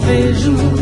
vejo.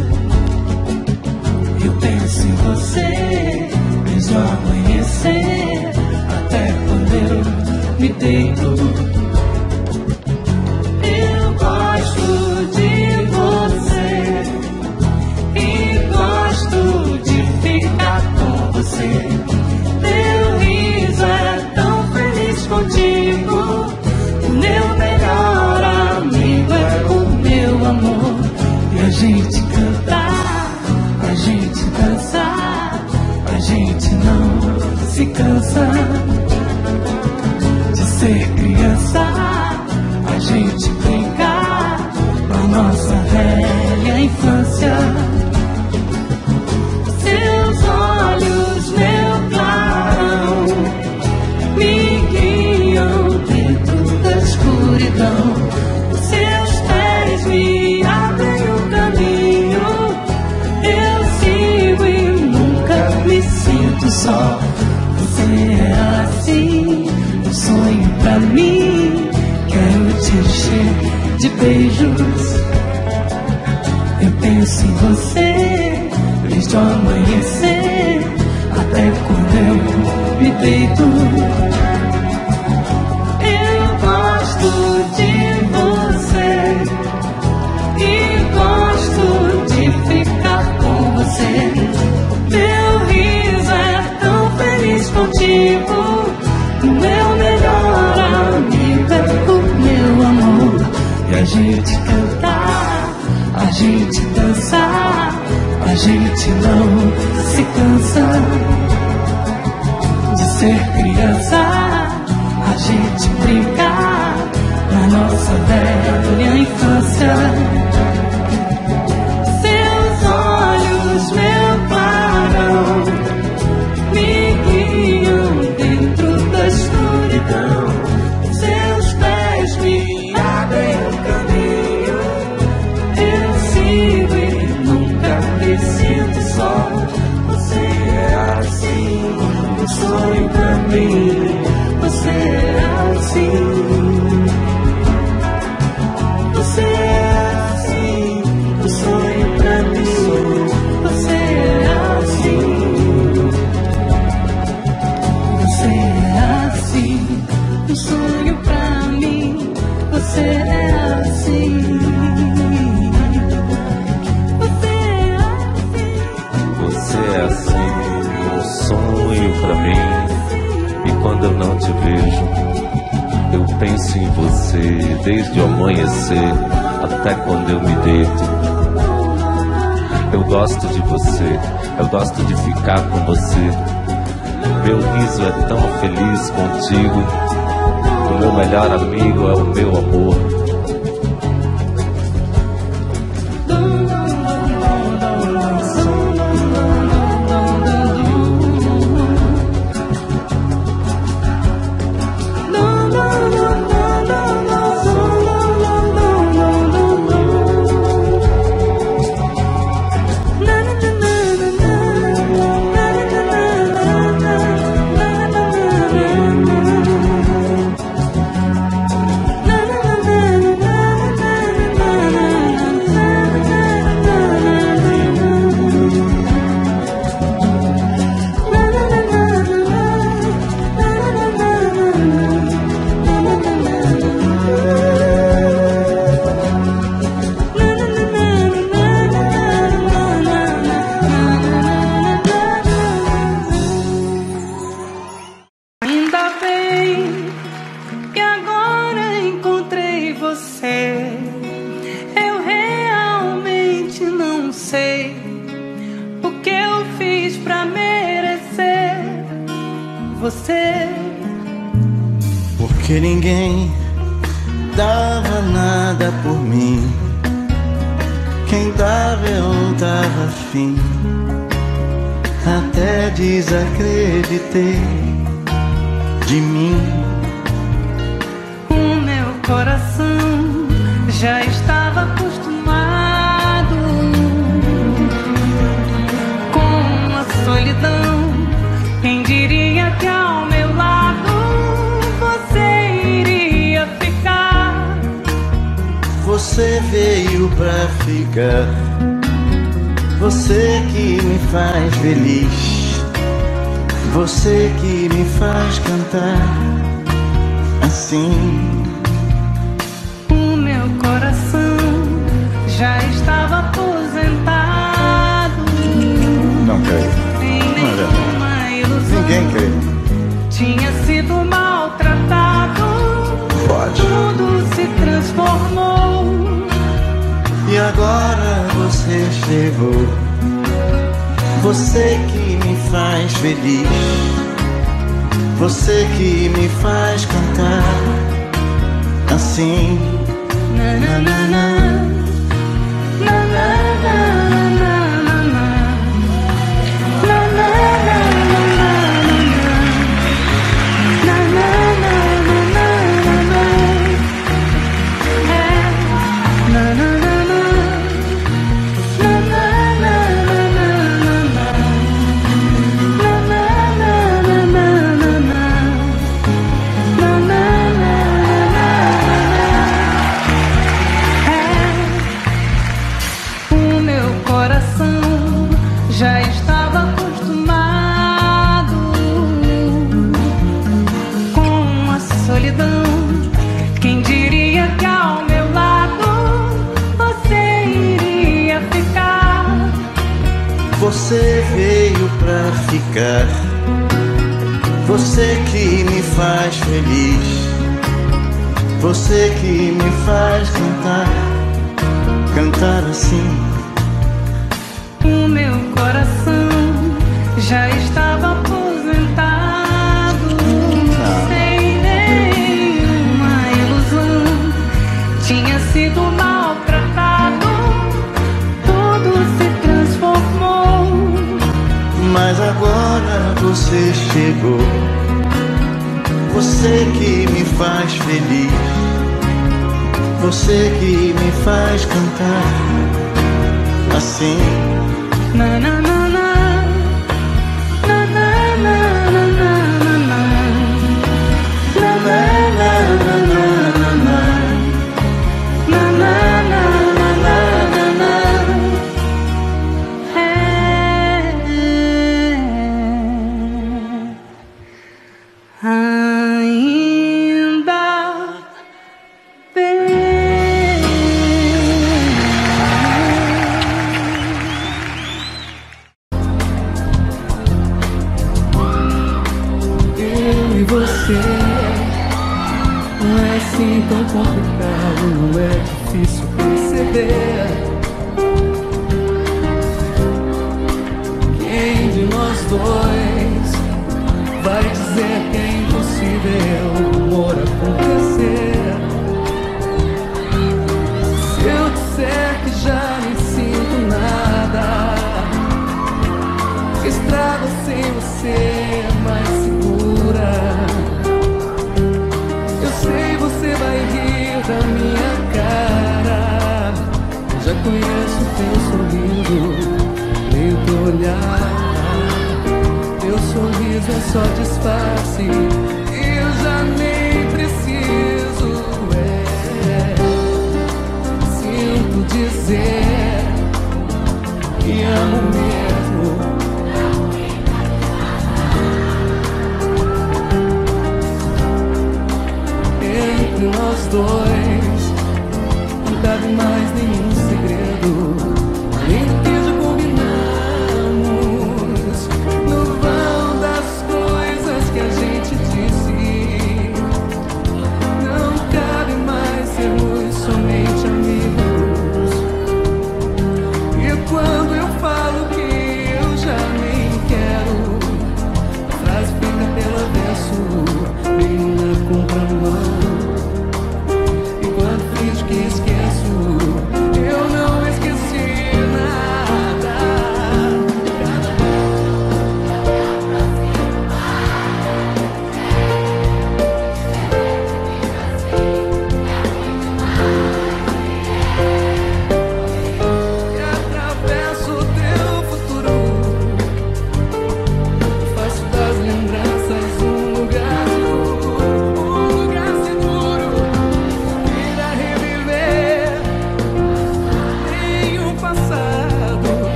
penso em você desde o amanhecer até quando eu me deito. Eu gosto de você, eu gosto de ficar com você. Meu riso é tão feliz contigo. O meu melhor amigo é o meu amor.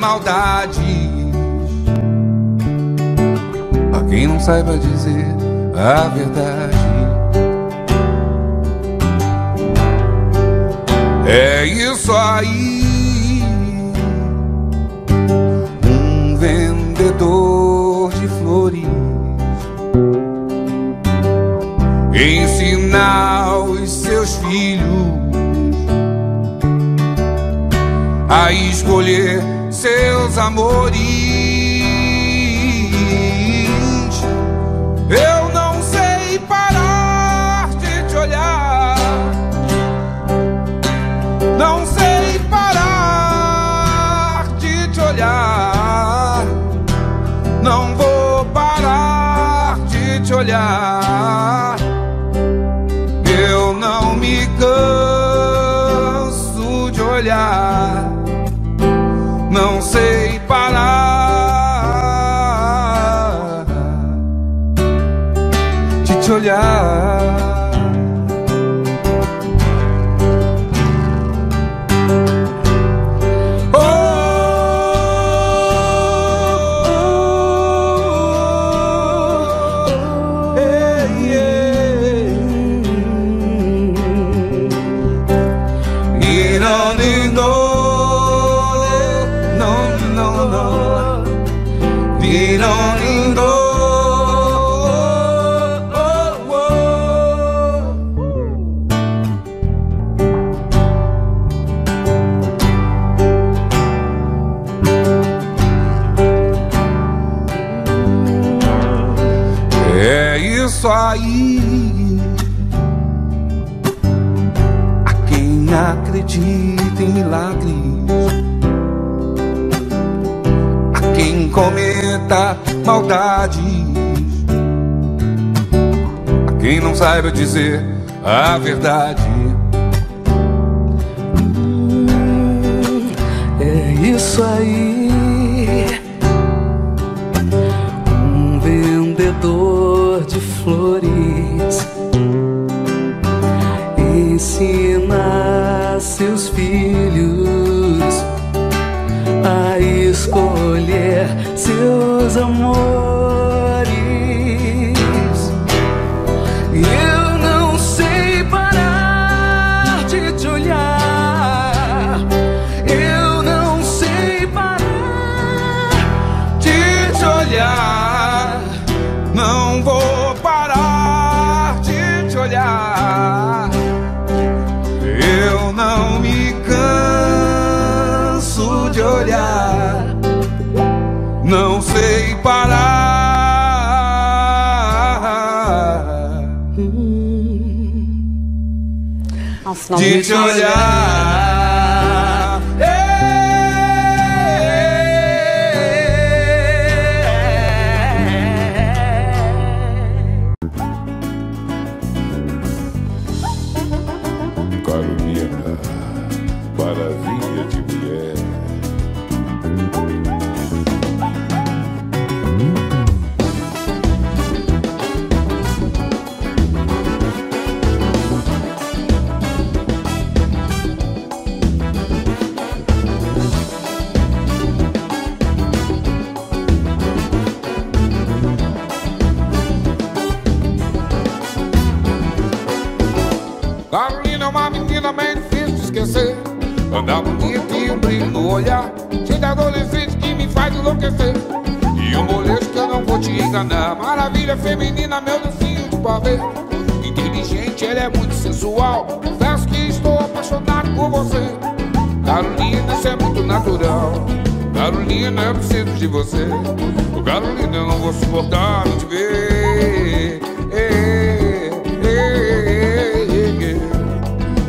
Cometa amores. Olhar. Cometa maldades. A quem não saiba dizer a verdade. É isso aí. Um vendedor de flores ensina seus filhos seus amores. De te enganar Maravilha feminina, meu docinho de pavê. Inteligente, ela é muito sensual. Confesso que estou apaixonado por você. Carolina, isso é muito natural. Carolina, eu preciso de você. Carolina, eu não vou suportar não te ver.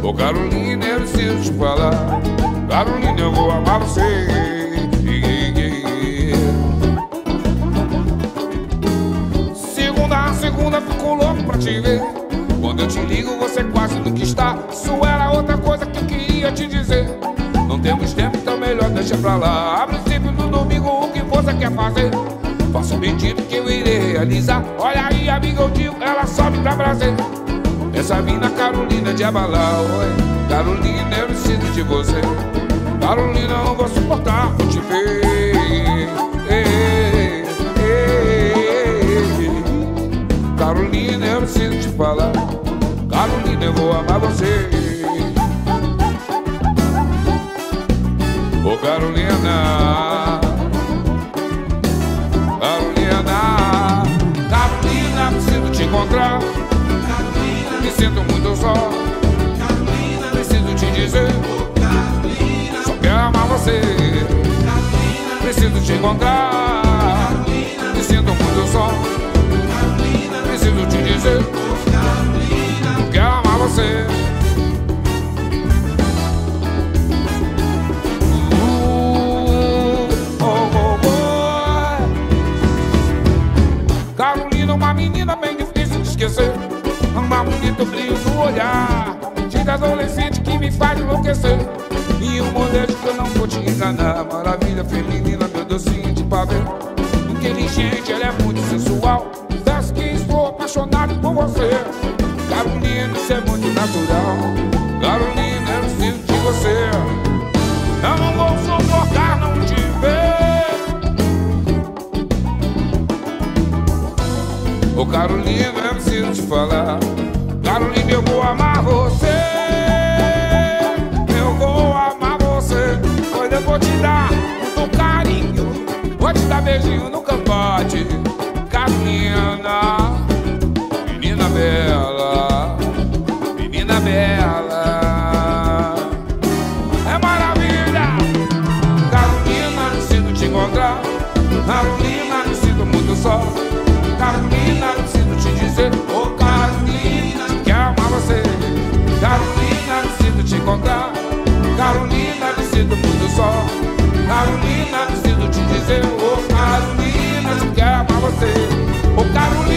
Ô Carolina, eu preciso te falar. Carolina, eu vou amar você Quando eu te ligo, você quase nunca está Isso era outra coisa que eu queria te dizer. Não temos tempo, então melhor deixa pra lá. A princípio, no domingo, o que você quer fazer? Faça um pedido que eu irei realizar. Olha aí, amiga, eu digo, ela sobe pra Brasil essa mina Carolina de abalar, oi. Carolina, eu preciso de você. Carolina, não vou suportar por te ver Carolina, eu preciso te falar Carolina, eu vou amar você Ô oh, Carolina Carolina Carolina, preciso te encontrar me sinto muito só. Carolina, preciso te dizer. Oh, Carolina, só quero amar você. Carolina, preciso te encontrar. Carolina, me sinto muito só. Dizer. Oh, Carolina, só quero amar você. Uh, oh, oh, Carolina, uma menina bem difícil de esquecer. Uma bonito brilho no olhar De adolescente que me faz enlouquecer. E um moleque que eu não vou te enganar. Maravilha feminina, meu docinho de pavê. Inteligente, ela é muito sensual isso é muito natural. Carolina, eu sinto de você. Eu não vou suportar não te ver. Ô oh, Carolina, eu preciso te falar. Carolina, eu vou amar você.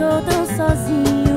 estou tão sozinho.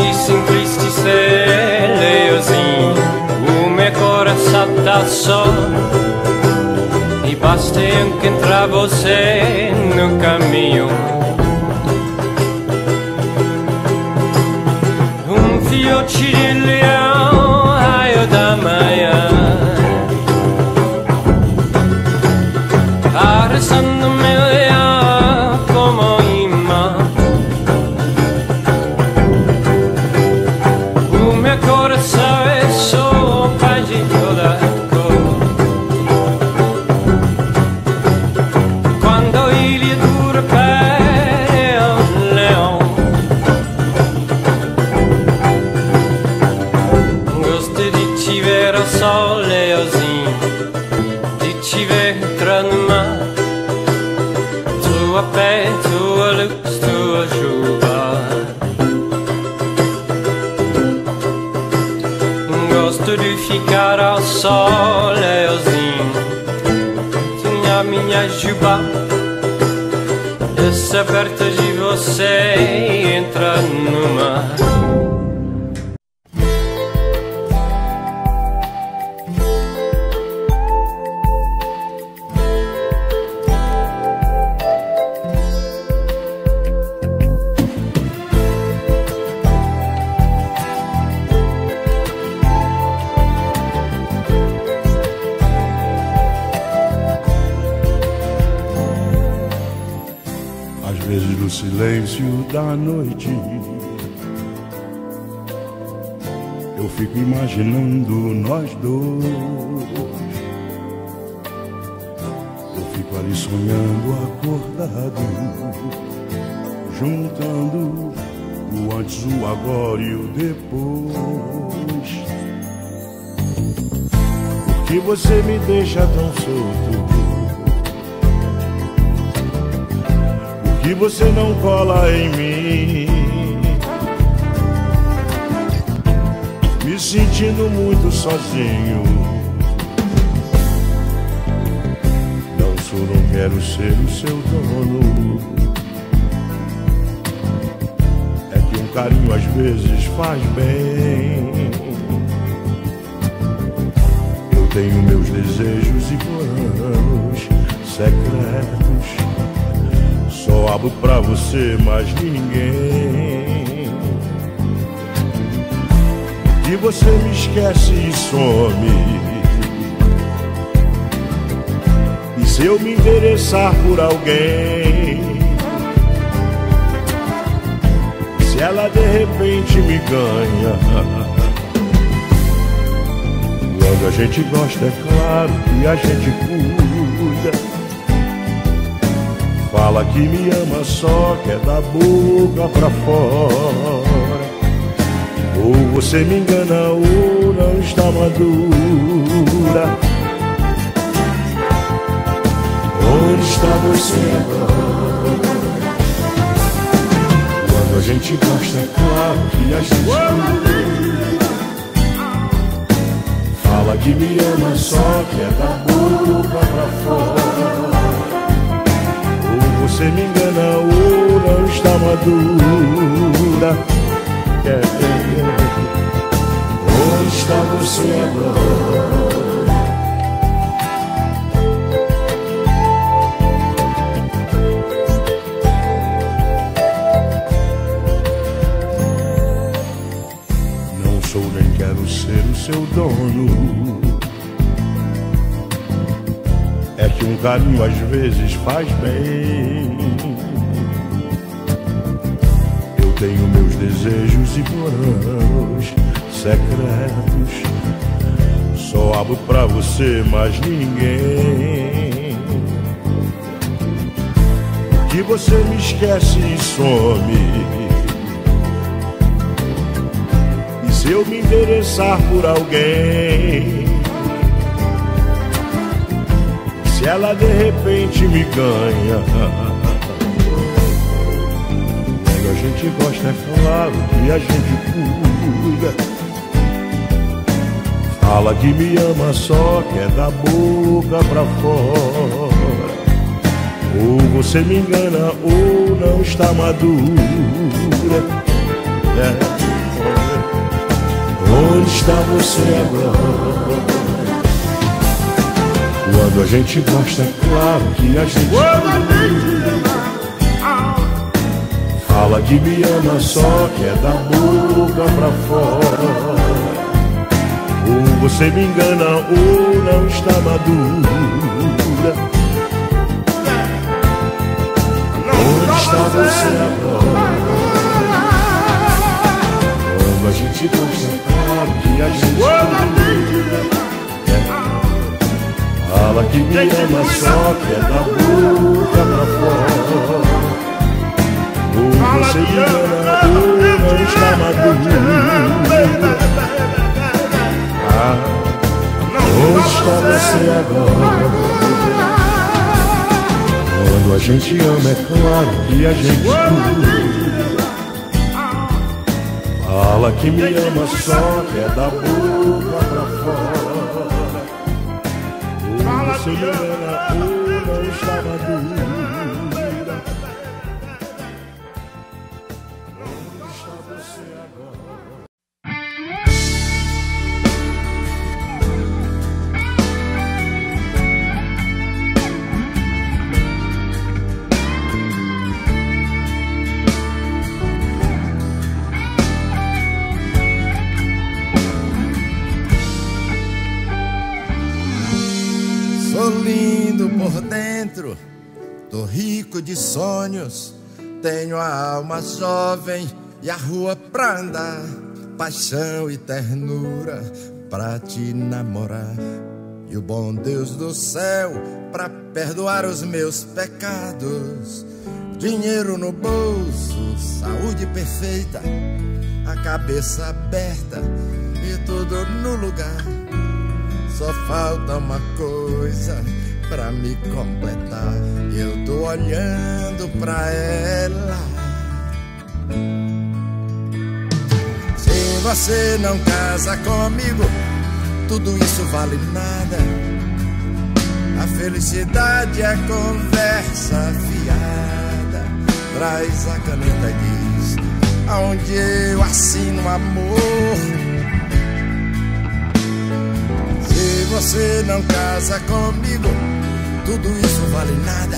disse triste O meu coração tá só E basta eu encontrar você no caminho Perto de você entra no mar. Você me deixa tão solto que você não cola em mim. Me sentindo muito sozinho. Não sou, não quero ser o seu dono. É que um carinho às vezes faz bem. Tenho meus desejos e planos secretos. Só abro pra você, mais ninguém. E você me esquece e some. E se eu me interessar por alguém? Se ela de repente me ganha. Quando a gente gosta, é claro que a gente cuida. Fala que me ama só, que é da boca pra fora. Ou você me engana ou não está madura. Onde está você agora? Quando a gente gosta, é claro que a gente Fala que me ama só, que é da boca pra fora. Ou você me engana ou não está madura. É, é. Onde está você agora? Seu dono. É que um carinho às vezes faz bem. Eu tenho meus desejos e planos secretos. Só abro pra você, mais ninguém. Que você me esquece e some. Se eu me interessar por alguém? Se ela de repente me ganha. A gente gosta, é claro que a gente cuida. Fala que me ama só, que é da boca pra fora. Ou você me engana ou não está madura. É. Onde está você agora? Quando a gente gosta, é claro que a gente Fala que me ama só, que é da boca pra fora. Ou você me engana ou não está madura. Onde está você agora? Quando a gente gosta, a gente Fala que me ama só, que é da boca pra fora. Ou você me engana ou não está madura. Onde está você agora? Quando a gente ama, é claro que a gente cura. Fala que me ama só que é da boca pra fora. Ou você me tô rico de sonhos, tenho a alma jovem e a rua pra andar, paixão e ternura pra te namorar. E o bom Deus do céu pra perdoar os meus pecados. Dinheiro no bolso, saúde perfeita, a cabeça aberta e tudo no lugar. Só falta uma coisa pra me completar. Eu tô olhando pra ela. Se você não casa comigo, tudo isso vale nada. A felicidade é conversa fiada. Traz a caneta e diz aonde eu assino amor. Se você não casa comigo, tudo isso vale nada.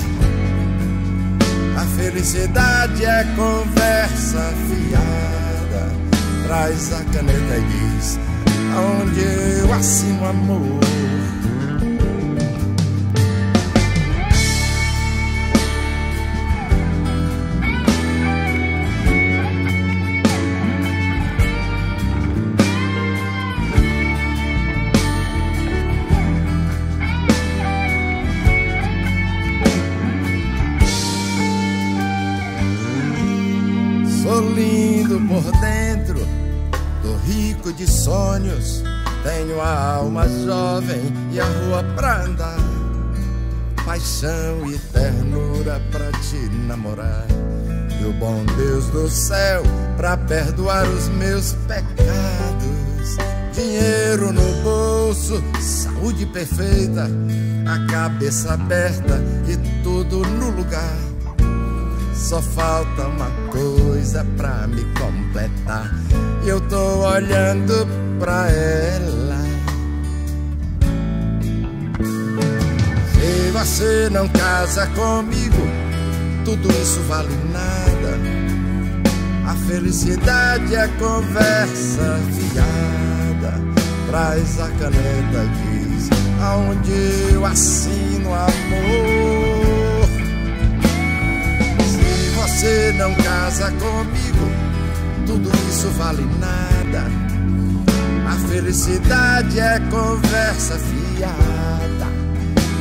A felicidade é conversa fiada. Traz a caneta e diz aonde eu assino amor. Tenho a alma jovem e a rua pra andar, paixão e ternura pra te namorar, e o bom Deus do céu pra perdoar os meus pecados. Dinheiro no bolso, saúde perfeita, a cabeça aberta e tudo no lugar. Só falta uma coisa pra me completar. Eu tô olhando pra ela. Se você não casa comigo, tudo isso vale nada. A felicidade é conversa fiada. Traz a caneta e diz aonde eu assino amor. Se você não casa comigo, tudo isso vale nada. A felicidade é conversa fiada.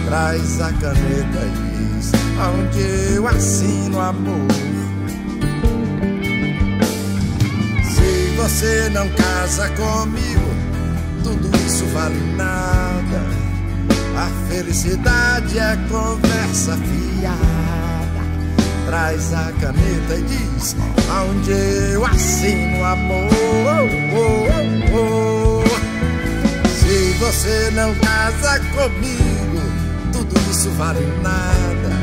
Traz a caneta e diz aonde eu assino amor. Se você não casa comigo, tudo isso vale nada. A felicidade é conversa fiada. Traz a caneta e diz aonde eu assino amor. Oh, oh, oh. Se você não casa comigo, tudo isso vale nada.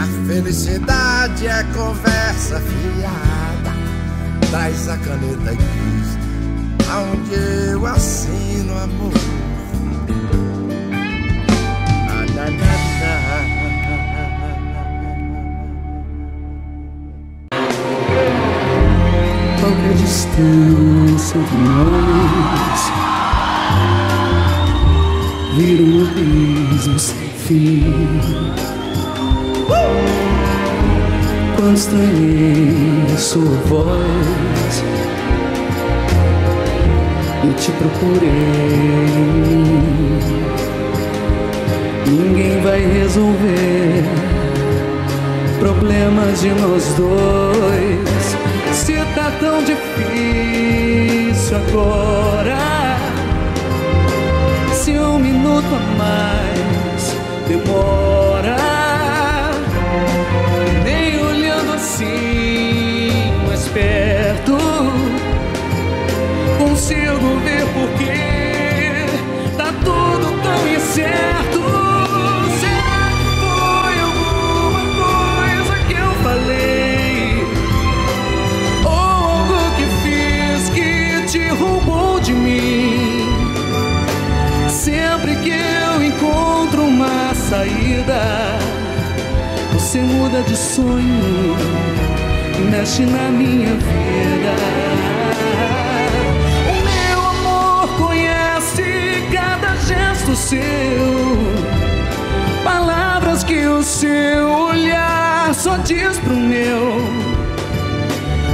A felicidade é conversa fiada. Traz a caneta e diz aonde eu assino amor. Entre nós Vira um abismo sem fim Quando estranhei sua voz E te procurei Ninguém vai resolver problemas de nós dois. Se tão difícil agora, minuto a mais demora. Nem olhando assim mais perto, consigo ver porque tá tudo tão incerto. Saída, você muda de sonho mexe na minha vida. O meu amor conhece cada gesto seu, palavras que o seu olhar só diz pro meu.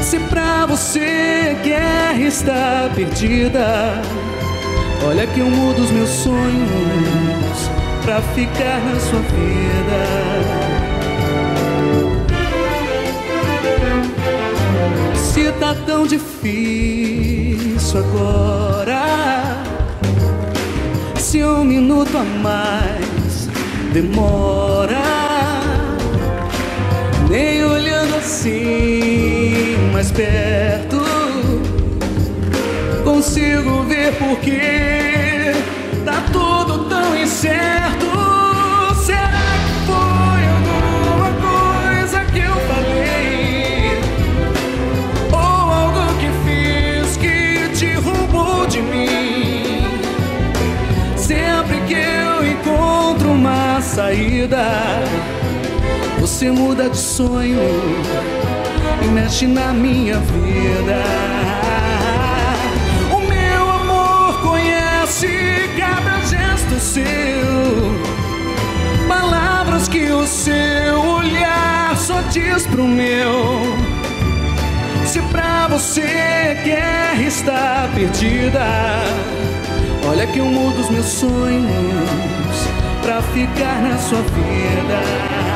Se pra você guerra está perdida, olha que eu mudo os meus sonhos pra ficar na sua vida. Se tá tão difícil agora, se um minuto a mais demora nem olhando assim mais perto consigo ver porque tá incerto. Será que foi alguma coisa que eu falei? Ou algo que fiz que te roubou de mim? Sempre que eu encontro uma saída, você muda de sonho e mexe na minha vida. Seu, palavras que o seu olhar só diz pro meu. Se pra você guerra está perdida, olha que eu mudo os meus sonhos pra ficar na sua vida.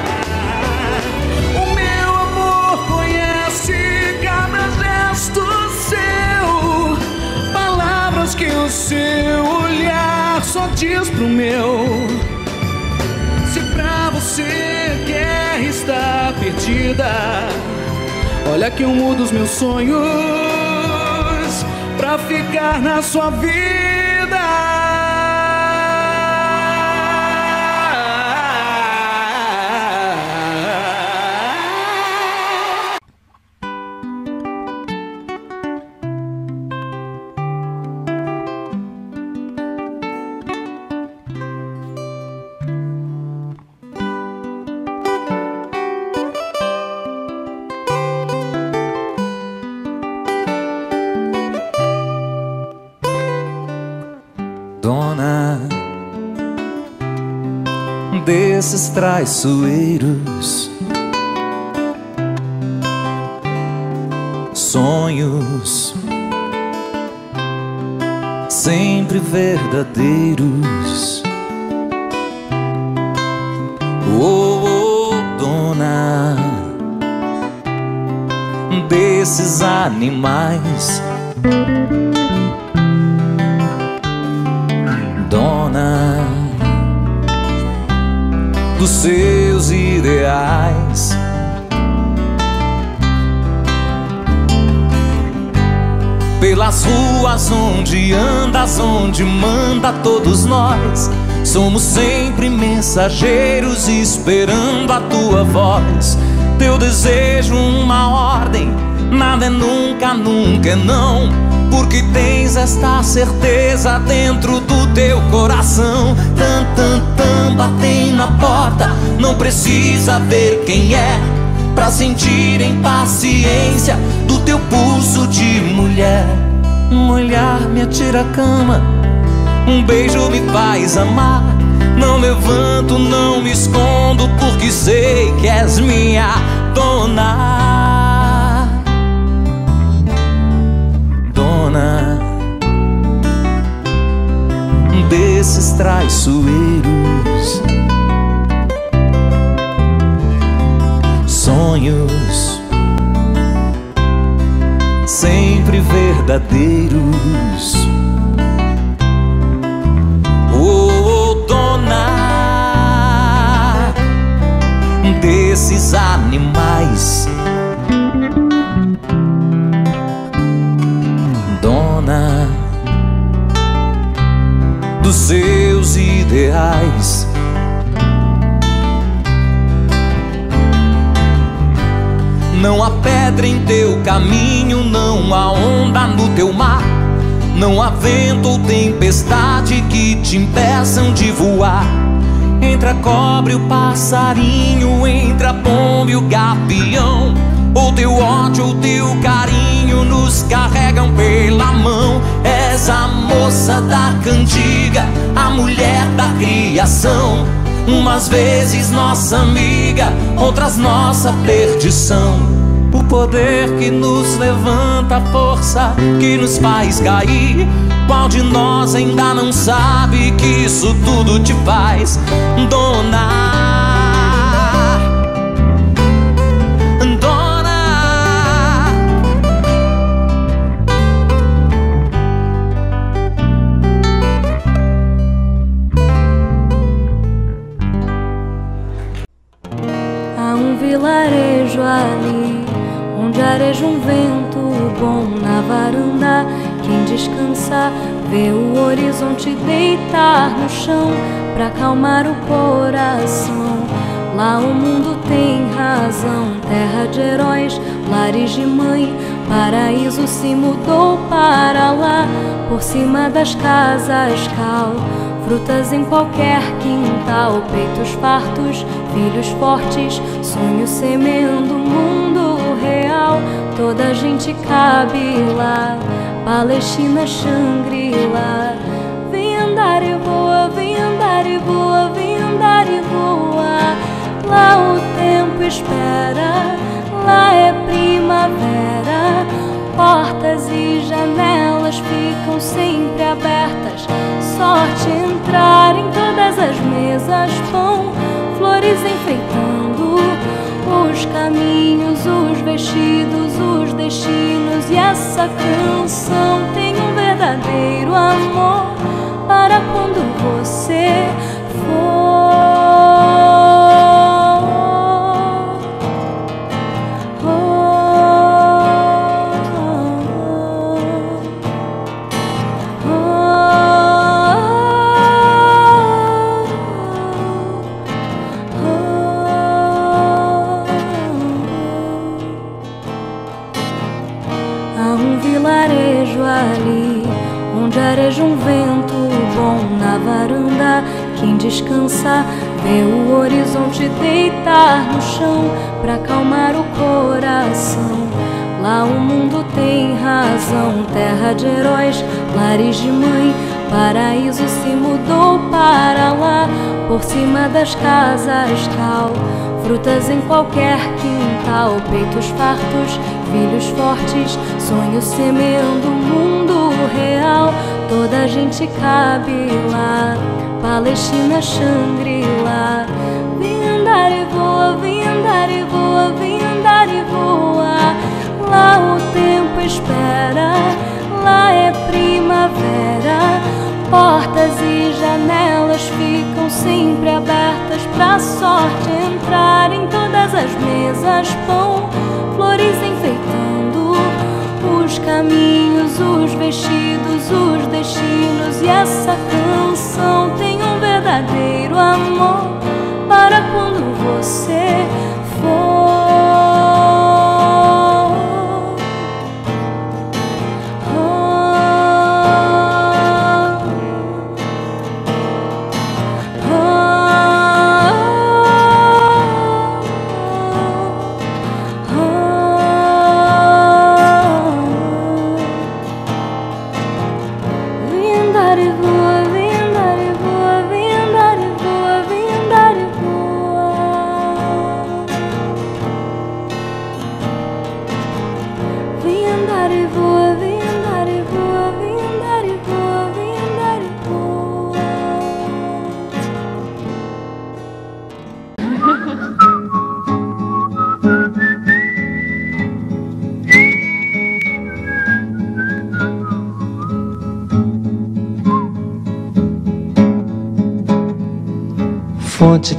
Que o seu olhar só diz pro meu. Se pra você guerra está perdida, olha que eu mudo os meus sonhos pra ficar na sua vida. Traiçoeiros sonhos sempre verdadeiros. Oh, dona desses animais. Onde andas, onde manda todos nós. Somos sempre mensageiros esperando a tua voz. Teu desejo, uma ordem, nada é nunca, nunca é não. Porque tens esta certeza dentro do teu coração. Tan, tan, tan, batem na porta, não precisa ver quem é. Pra sentir impaciência do teu pulso de mulher. Um olhar me atira a cama, um beijo me faz amar. Não levanto, não me escondo, porque sei que és minha dona. Dona desses traiçoeiros. Sonhos sempre verdadeiros. Oh, dona desses animais, dona dos seus ideais. Não há pedra em teu caminho, não há onda no teu mar. Não há vento ou tempestade que te impeçam de voar. Entre a cobra e o passarinho, entre a pomba e o gavião. O teu ódio, o teu carinho nos carregam pela mão. És a moça da cantiga, a mulher da criação. Umas vezes nossa amiga, outras nossa perdição. O poder que nos levanta, a força que nos faz cair. Qual de nós ainda não sabe que isso tudo te faz dona? Ali, onde areja um vento bom na varanda. Quem descansa vê o horizonte deitar no chão pra acalmar o coração. Lá o mundo tem razão, terra de heróis, lares de mãe. Paraíso se mudou para lá, por cima das casas cal. Frutas em qualquer quintal, peitos fartos, filhos fortes, sonhos semeando o mundo real. Toda a gente cabe lá, Palestina, Xangri-Lá. Vem andar e voa, vem andar e voa, vem andar e voa. Lá o tempo espera, lá é primavera. Portas e janelas ficam sempre. Sorte entrar em todas as mesas, pão, flores enfeitando os caminhos, os vestidos, os destinos. E essa canção tem um verdadeiro amor para quando Quem descansa vê o horizonte deitar no chão pra acalmar o coração. Lá o mundo tem razão, terra de heróis, lares de mãe. Paraíso se mudou para lá, por cima das casas cal. Frutas em qualquer quintal, peitos fartos, filhos fortes, sonhos semeando o mundo real. Toda a gente cabe lá, Palestina, Xangri-Lá. Vem andar e voa, vem andar e voa, vem andar e voa. Lá o tempo espera, lá é primavera. Portas e janelas ficam sempre abertas pra sorte entrar em todas as mesas. Pão, flores enfeitando os caminhos, os vestidos, os destinos. E essa canção tem verdadeiro amor para quando você for.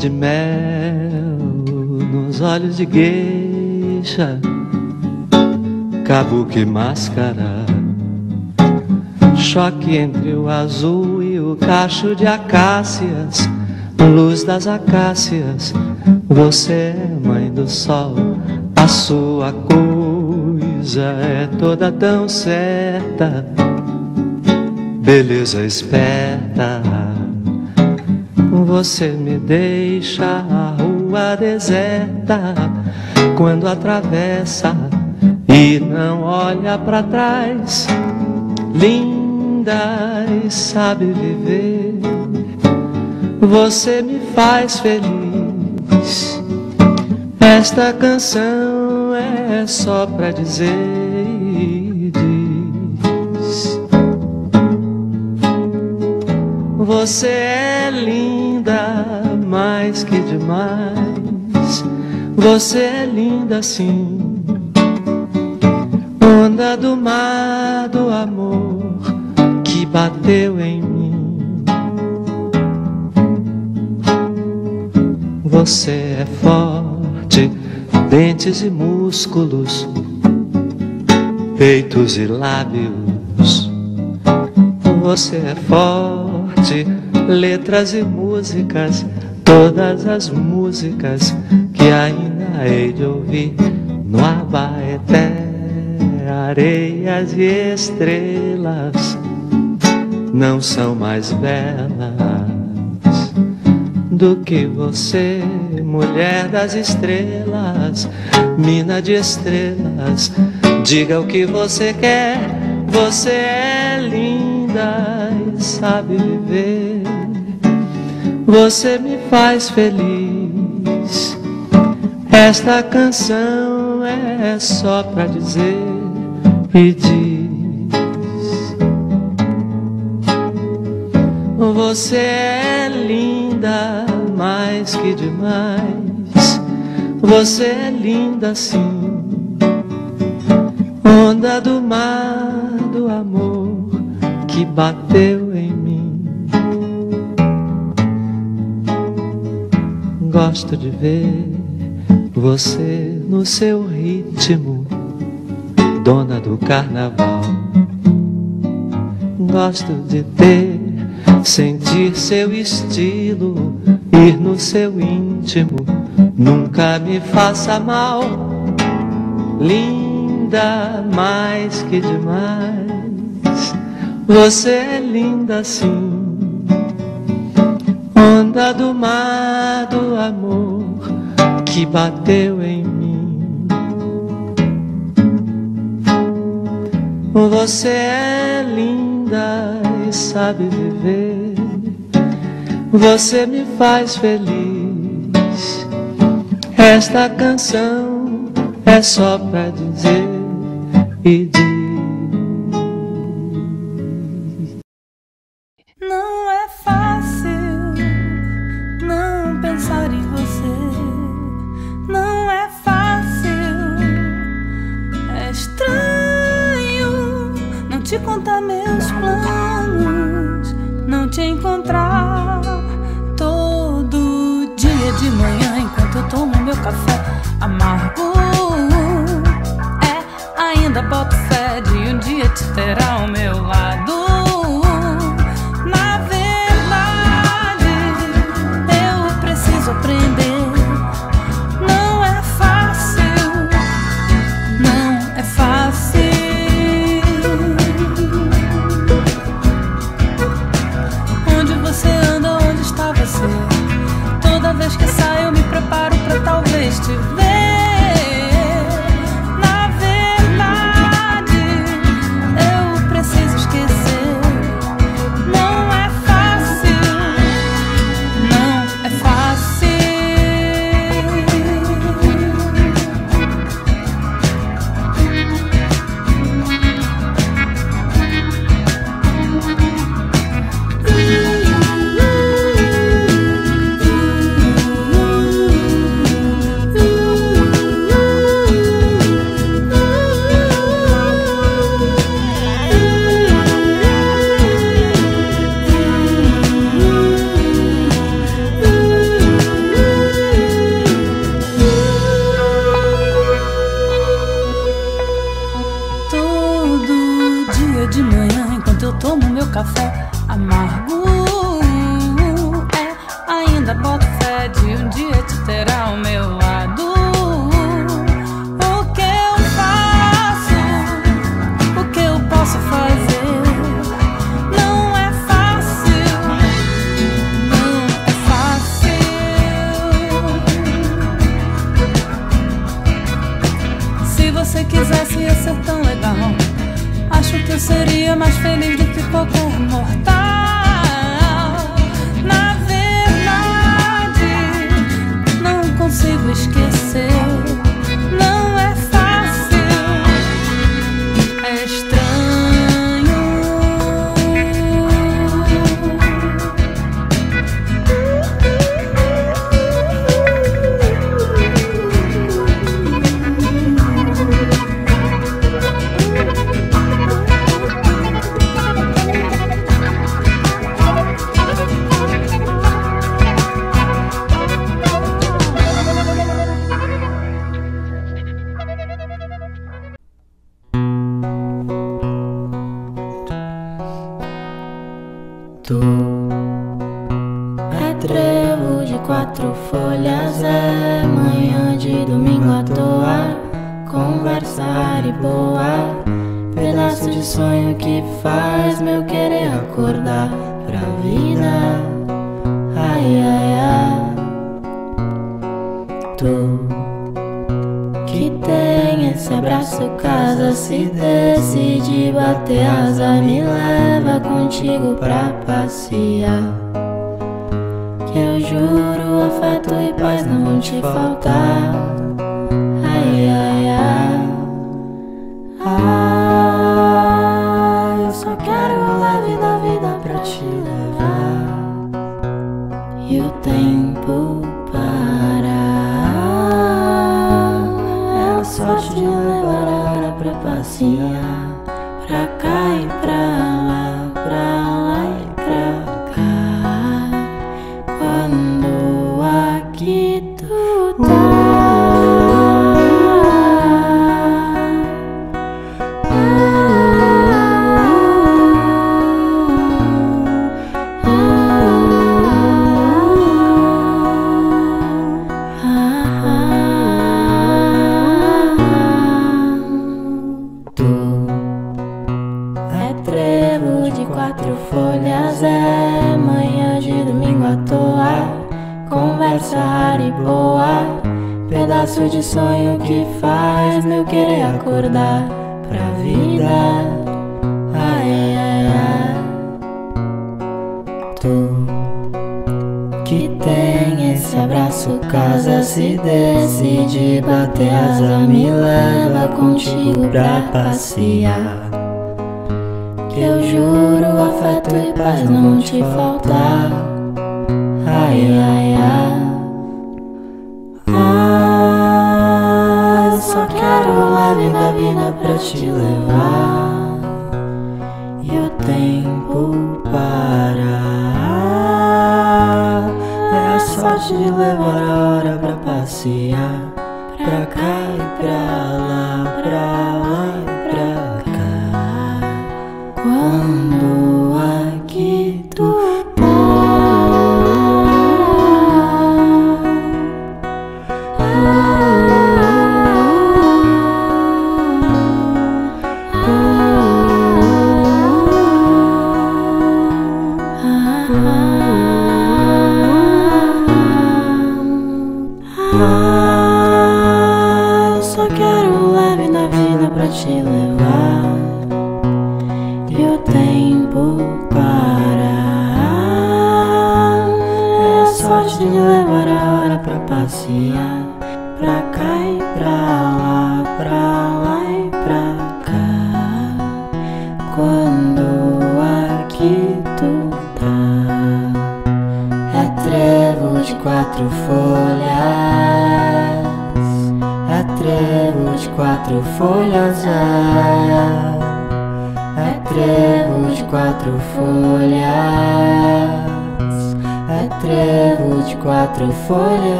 De mel nos olhos de gueixa, kabuki máscara. Choque entre o azul e o cacho de acácias, luz das acácias. Você é mãe do sol, a sua coisa é toda tão certa. Beleza esperta, você me deixa a rua deserta quando atravessa e não olha para trás. Linda e sabe viver, você me faz feliz. Esta canção é só pra dizer diz. Você é mais. Você é linda sim. Onda do mar do amor que bateu em mim. Você é forte, dentes e músculos, peitos e lábios. Você é forte, letras e músicas, todas as músicas que ainda hei de ouvir no Abaeté, areias e estrelas não são mais belas do que você, mulher das estrelas, mina de estrelas. Diga o que você quer, você é linda e sabe viver. Você me faz feliz. Esta canção é só pra dizer e diz. Você é linda mais que demais. Você é linda sim. Onda do mar do amor que bateu Gosto de ver você no seu ritmo, dona do carnaval. Gosto de ter sentir seu estilo, ir no seu íntimo, nunca me faça mal. Linda mais que demais, você é linda sim. Onda do mar do amor que bateu em mim. Você é linda e sabe viver. Você me faz feliz. Esta canção é só pra dizer e dizer.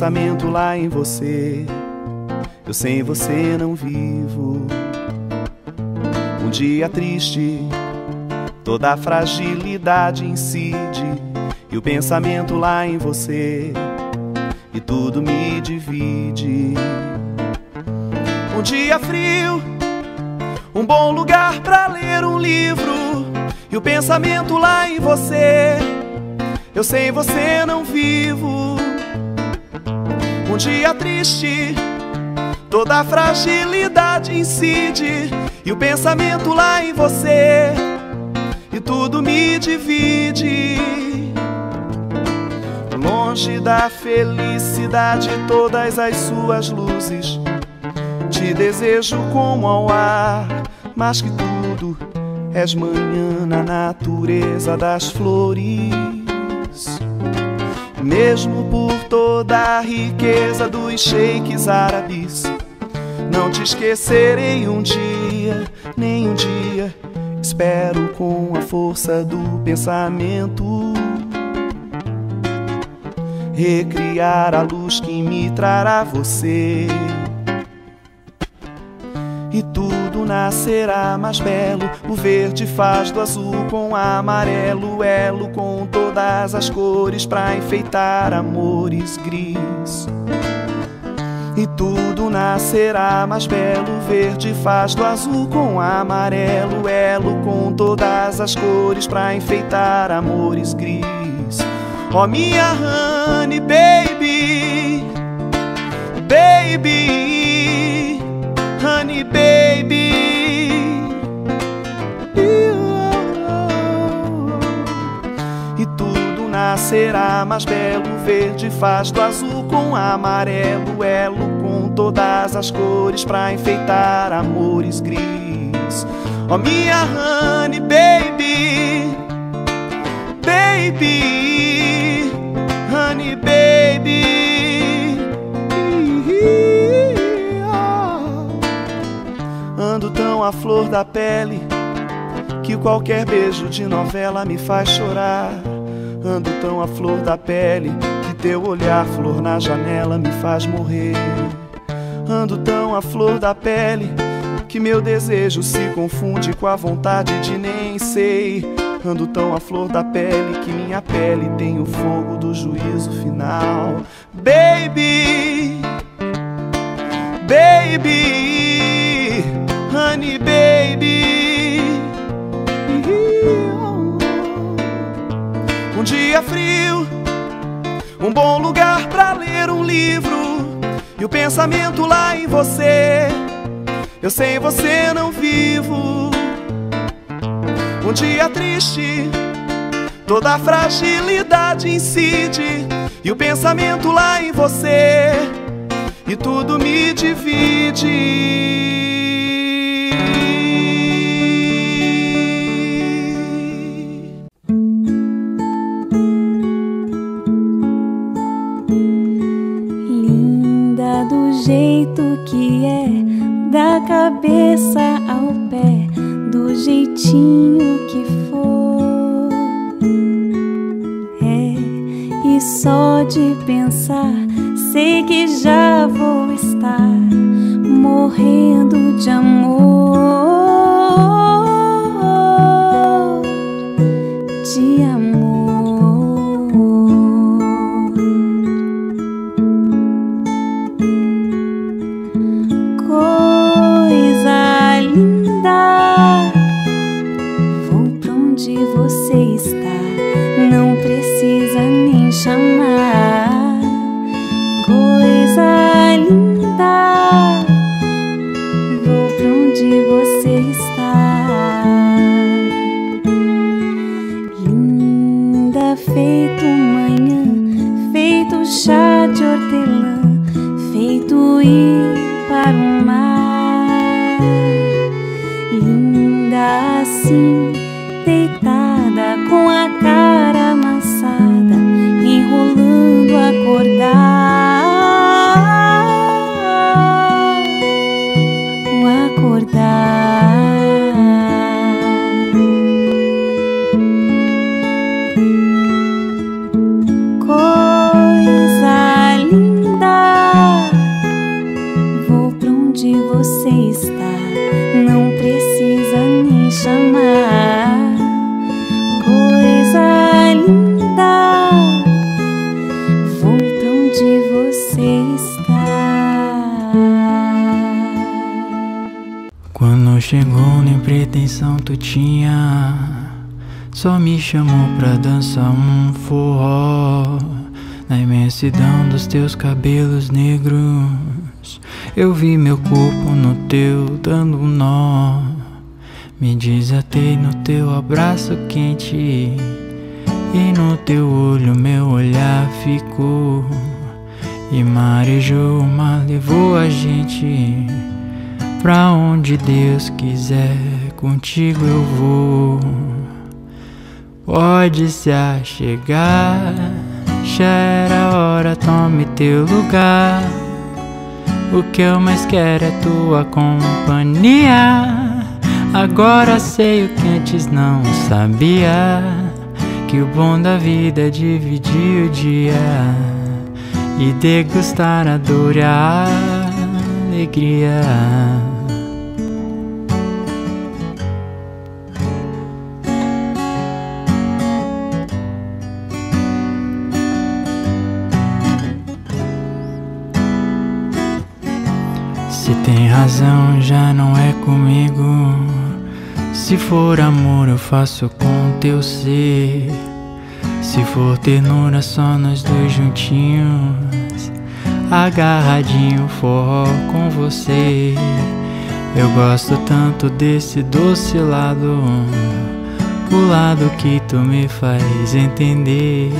pensamento lá em você. Eu sem você não vivo. Um dia triste, toda a fragilidade incide. E o pensamento lá em você, e tudo me divide. Um dia frio, um bom lugar para ler um livro. E o pensamento lá em você, eu sem você não vivo. Dia triste, toda a fragilidade incide e o pensamento lá em você e tudo me divide. Longe da felicidade, todas as suas luzes. Te desejo como ao ar, mais que tudo, és manhã na natureza das flores. Mesmo por toda a riqueza dos sheiks árabes, não te esquecerei um dia, nem um dia. Espero com a força do pensamento recriar a luz que me trará você. E tudo nascerá mais belo. O verde faz do azul com amarelo, elo todas as cores pra enfeitar amores gris. E tudo nascerá mais belo. Verde faz do azul com amarelo, elo com todas as cores pra enfeitar amores gris. Oh, minha honey baby, baby, honey baby. Nascerá mais belo. Verde faz do azul com amarelo, elo com todas as cores pra enfeitar amores gris. Oh, minha honey baby, baby, honey baby. Ando tão à flor da pele que qualquer beijo de novela me faz chorar. Ando tão à flor da pele que teu olhar, flor na janela, me faz morrer. Ando tão à flor da pele que meu desejo se confunde com a vontade de nem sei. Ando tão à flor da pele que minha pele tem o fogo do juízo final. Baby, baby, honey baby. Um dia frio, um bom lugar pra ler um livro e o pensamento lá em você. Eu sem você não vivo. Um dia triste, toda a fragilidade incide e o pensamento lá em você e tudo me divide. Jeito que é, da cabeça ao pé, do jeitinho que for. É, e só de pensar, sei que já vou estar morrendo de amor. Assim, deitada com a cara amassada, enrolando acordar. O acordar. Pretensão tu tinha? Só me chamou pra dançar um forró. Na imensidão dos teus cabelos negros Eu vi meu corpo no teu dando um nó. Me desatei no teu abraço quente E no teu olho meu olhar ficou. E marejou, o mar levou a gente Pra onde Deus quiser, contigo eu vou. Pode se achegar, já era hora, tome teu lugar. O que eu mais quero é tua companhia. Agora sei o que antes não sabia. Que o bom da vida é dividir o dia e degustar a dor e a alegria. Se tem razão, já não é comigo. Se for amor, eu faço com teu ser. Se for ternura, só nós dois juntinhos. Agarradinho, forró com você. Eu gosto tanto desse doce lado. O lado que tu me faz entender.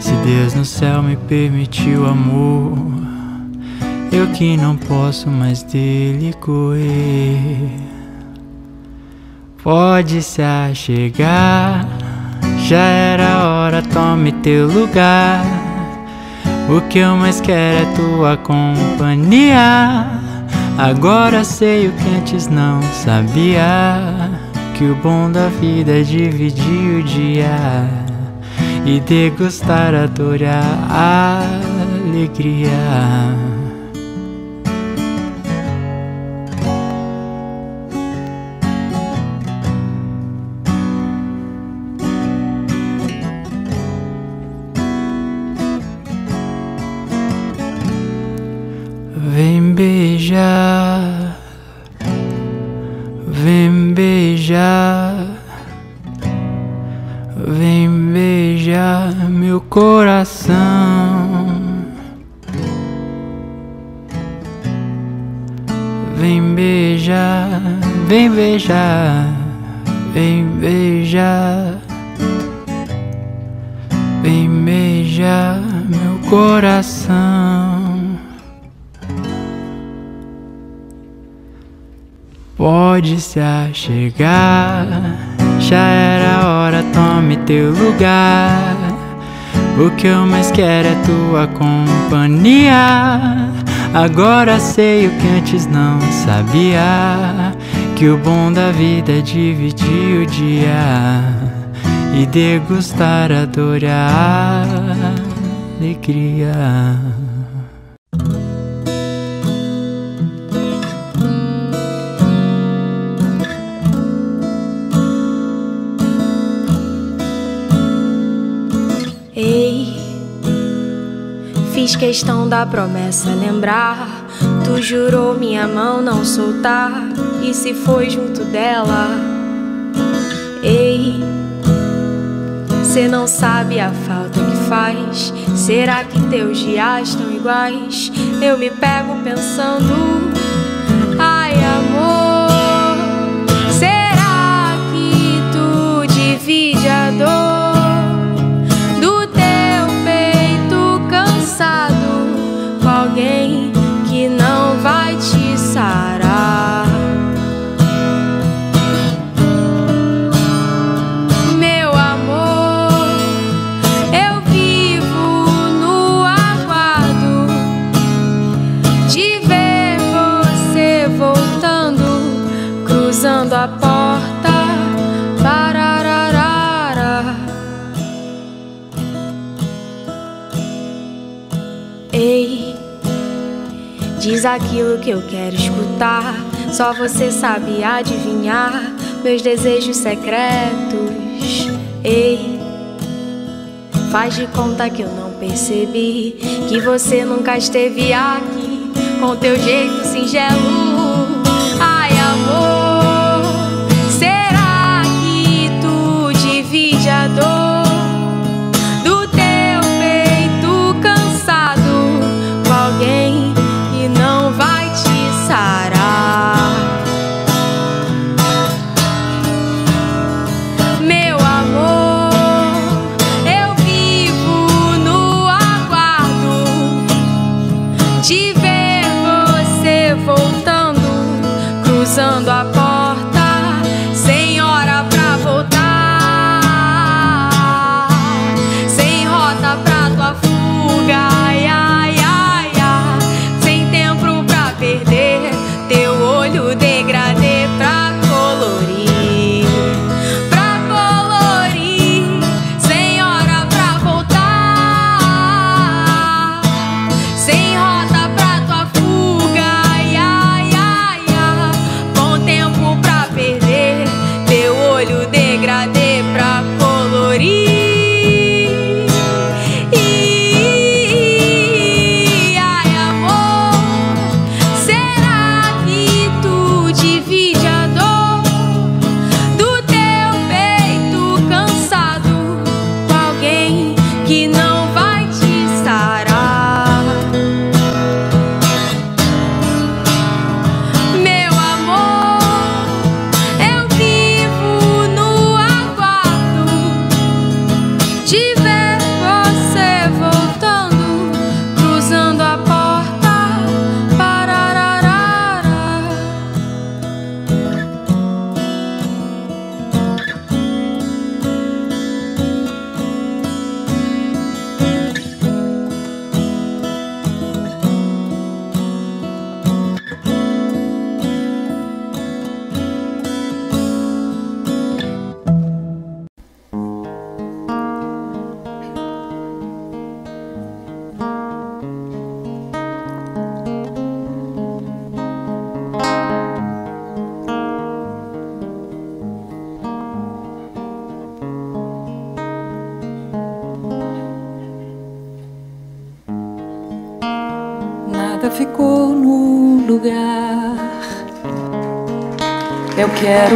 Se Deus no céu me permitiu amor. Eu que não posso mais dele correr. Pode se achegar, já era hora, tome teu lugar. O que eu mais quero é tua companhia. Agora sei o que antes não sabia. Que o bom da vida é dividir o dia e degustar a dor e a alegria. Achegar, já era hora, tome teu lugar. O que eu mais quero é tua companhia. Agora sei o que antes não sabia. Que o bom da vida é dividir o dia e degustar a dor e a alegria. Questão da promessa lembrar. Tu jurou minha mão não soltar. E se foi junto dela? Ei, cê não sabe a falta que faz. Será que teus dias estão iguais? Eu me pego pensando. Diz aquilo que eu quero escutar. Só você sabe adivinhar meus desejos secretos. Ei, faz de conta que eu não percebi que você nunca esteve aqui com teu jeito singelo.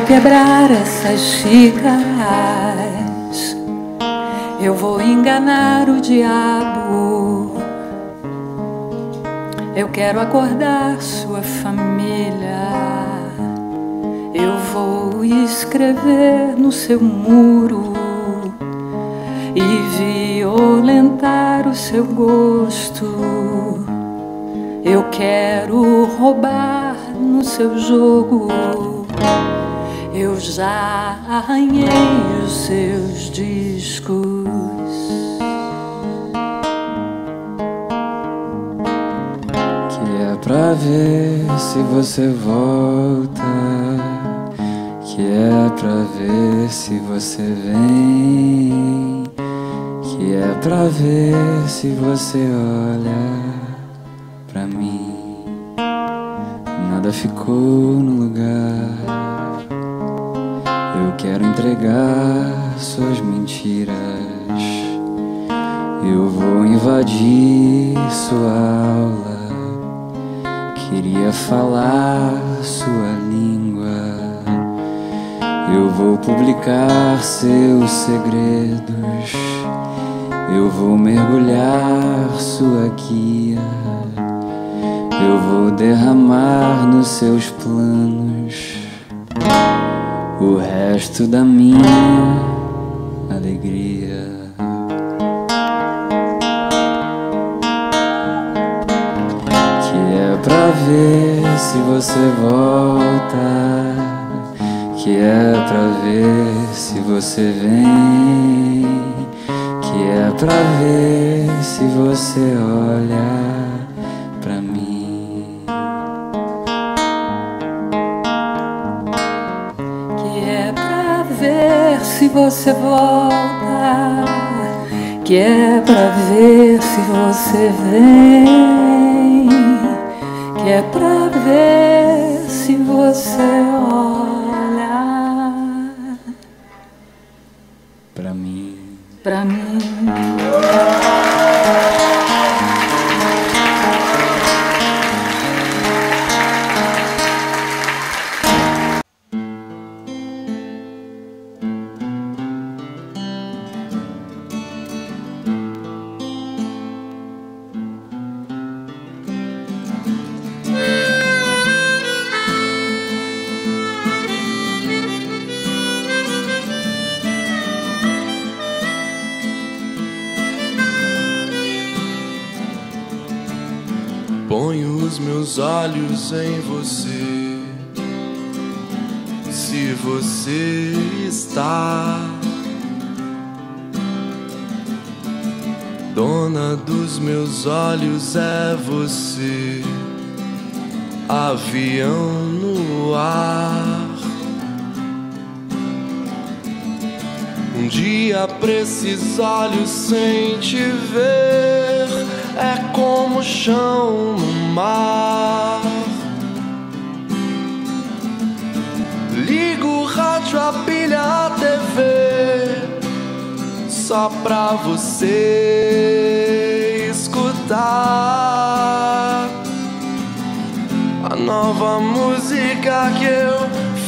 Quebrar essas xícaras. Eu vou enganar o diabo. Eu quero acordar sua família. Eu vou escrever no seu muro e violentar o seu gosto. Eu quero roubar no seu jogo. Já arranhei os seus discos. Que é pra ver se você volta. Que é pra ver se você vem. Que é pra ver se você olha pra mim. Nada ficou no lugar. Quero entregar suas mentiras. Eu vou invadir sua aula. Queria falar sua língua. Eu vou publicar seus segredos. Eu vou mergulhar sua guia. Eu vou derramar nos seus planos o resto da minha alegria. Que é pra ver se você volta. Que é pra ver se você vem. Que é pra ver se você olha você volta. Que é pra ver se você vem. Que é pra ver se você olha olhos, é você. Avião no ar. Um dia pra esses olhos sem te ver é como chão no mar. Ligo o rádio, a pilha, a TV, só pra você escutar a nova música que eu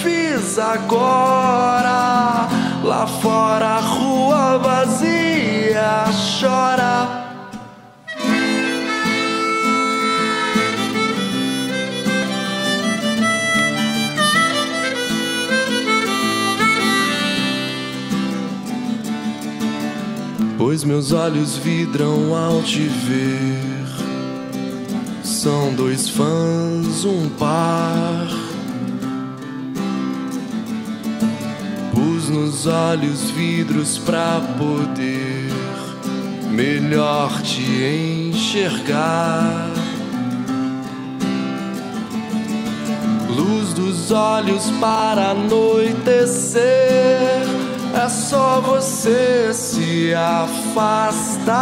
fiz agora. Lá fora a rua vazia chora. Pois meus olhos vidram ao te ver. São dois fãs, um par. Pus nos olhos vidros pra poder melhor te enxergar. Luz dos olhos para anoitecer. É só você se afastar.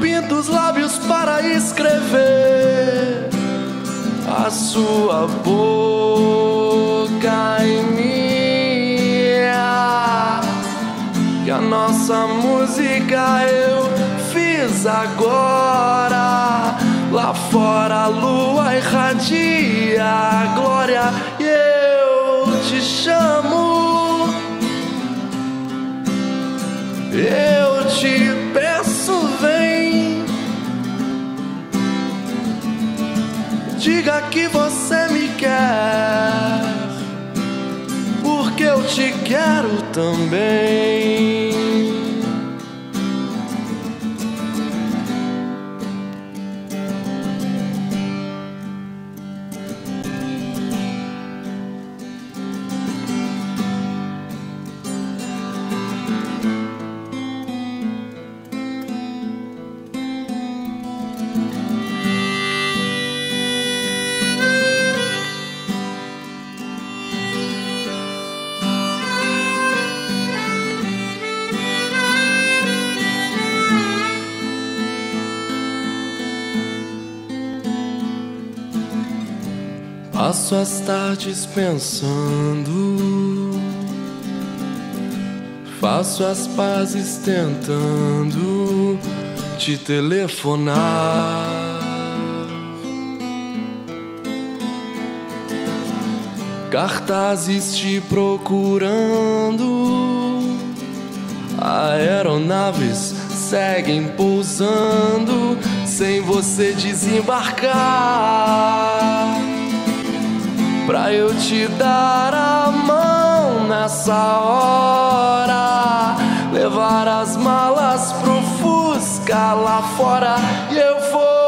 Pinta os lábios para escrever a sua boca em minha. E a nossa música eu fiz agora. Lá fora a lua irradia a glória te chamo, eu te peço, vem. Diga que você me quer, porque eu te quero também. Passo as tardes pensando, faço as pazes tentando te telefonar. Cartazes te procurando, aeronaves seguem pousando sem você desembarcar pra eu te dar a mão nessa hora. Levar as malas pro Fusca lá fora e eu vou.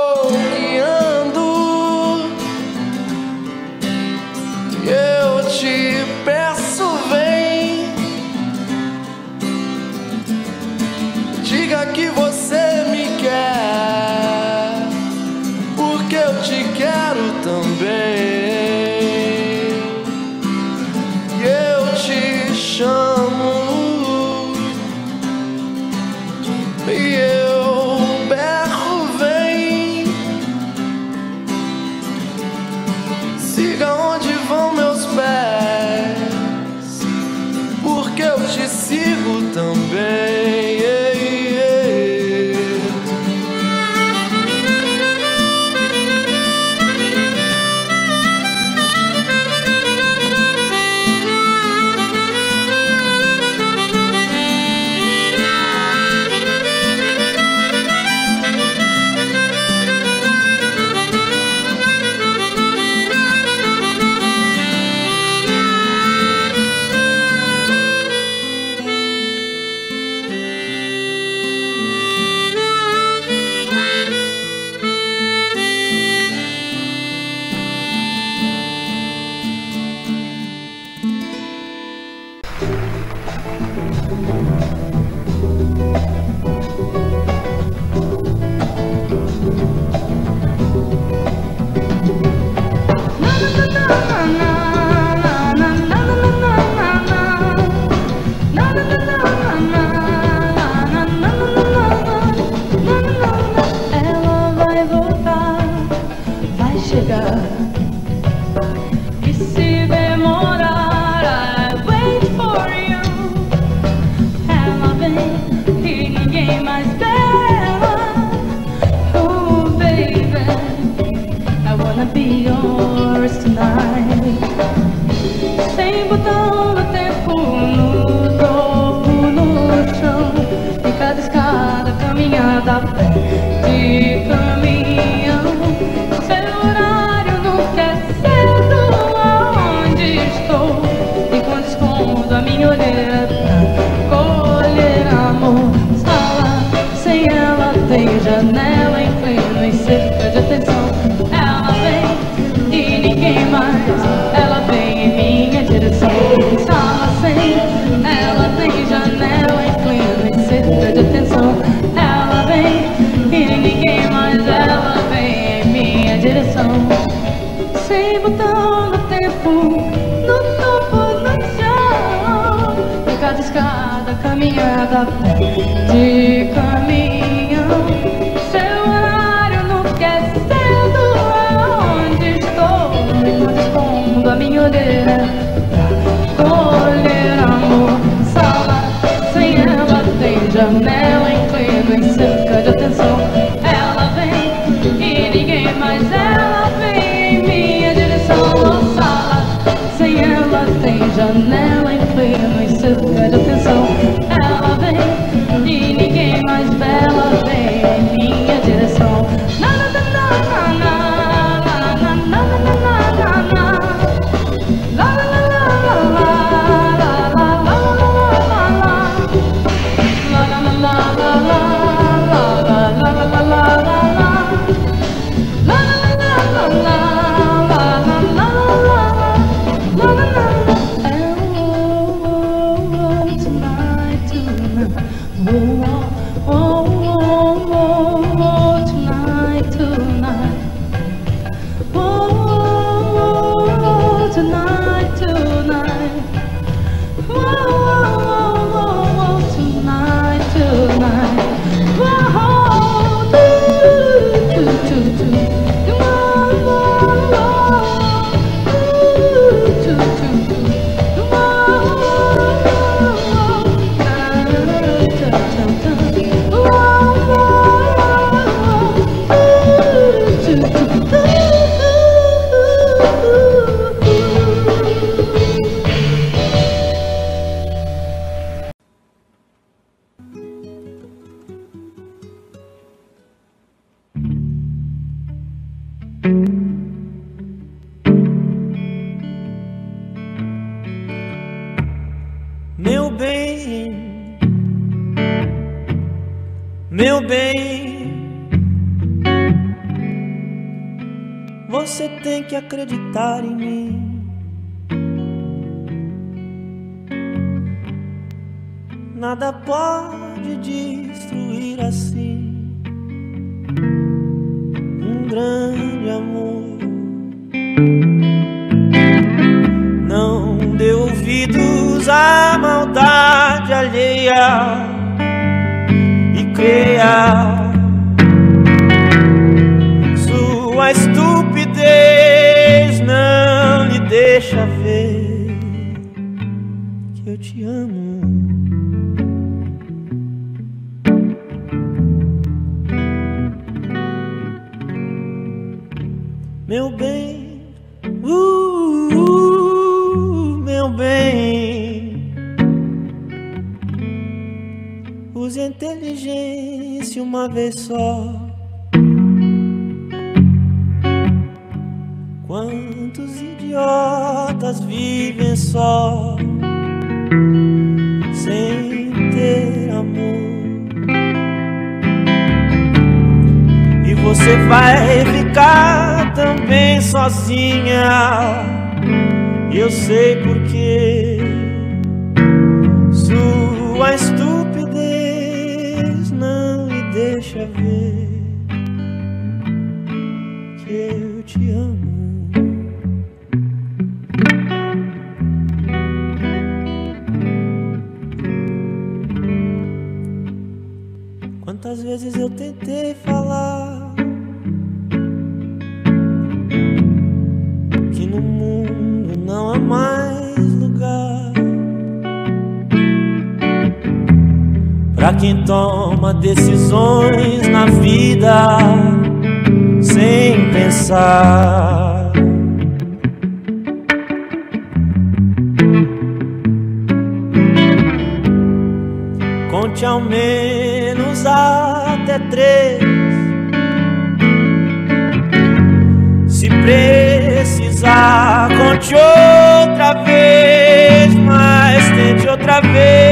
Quantos idiotas vivem só sem ter amor? E você vai ficar também sozinha. Eu sei porquê. vezes eu tentei falar que no mundo não há mais lugar para quem toma decisões na vida sem pensar. Conte ao menos até três. Se precisar, conte outra vez, mas tente outra vez.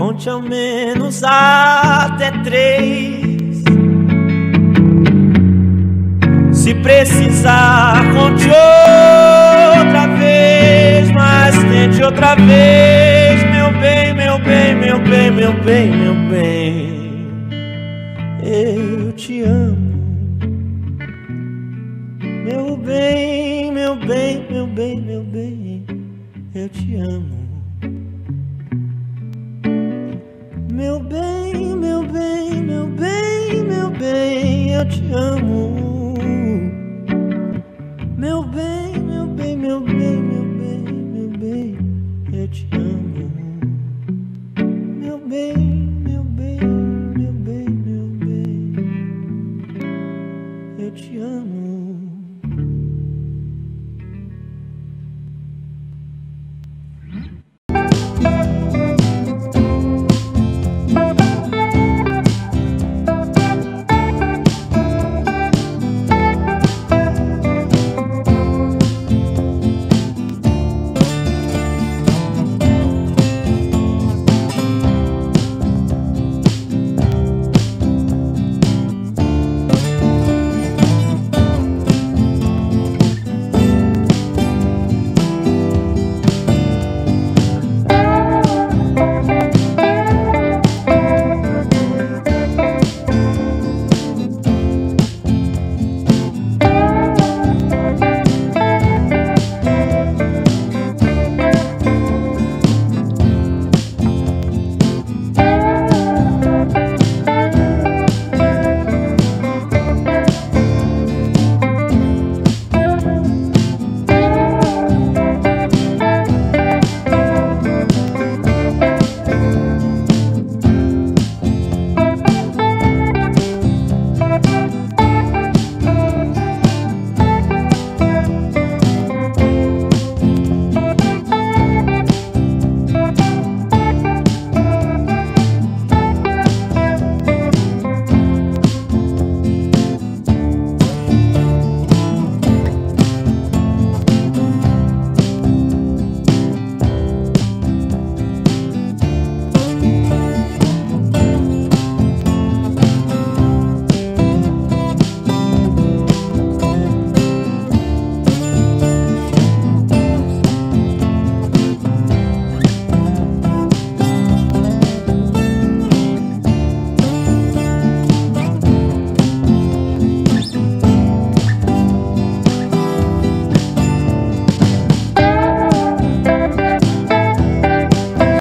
Conte ao menos até três. Se precisar, conte outra vez, mas tente outra vez, meu bem, meu bem, meu bem, meu bem, meu bem. Eu te amo, meu bem, meu bem, meu bem, meu bem. Eu te amo. Eu te amo. Meu bem, meu bem, meu bem,